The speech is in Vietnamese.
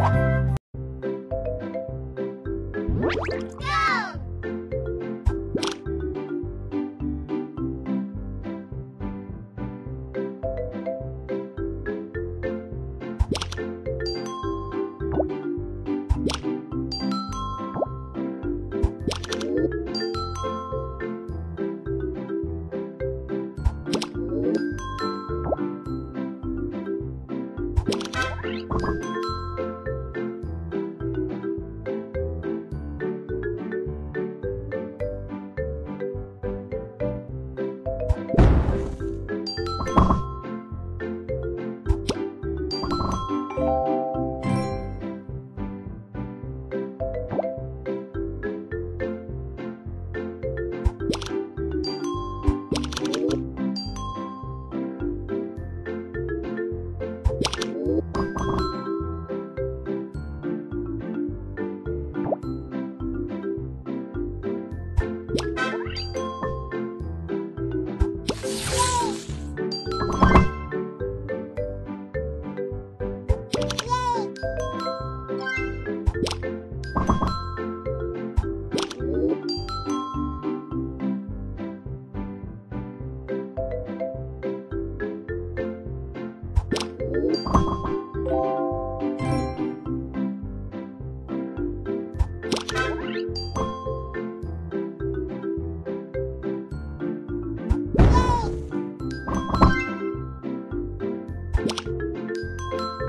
Go! Thank you. Yay!